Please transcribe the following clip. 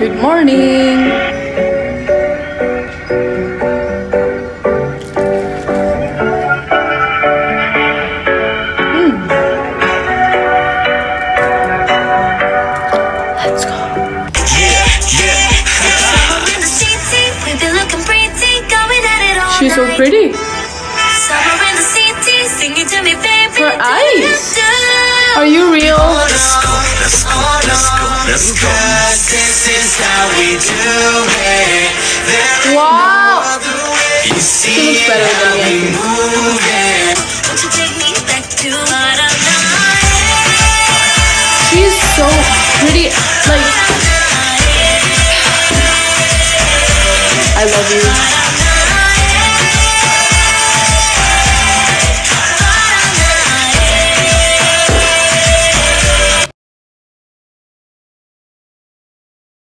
Good morning. Hmm. Let's go. She's so pretty. Her eyes. Are you real? Go. This is how we do it. There Wow. you see She looks better than me. She's so pretty. Like, I love you.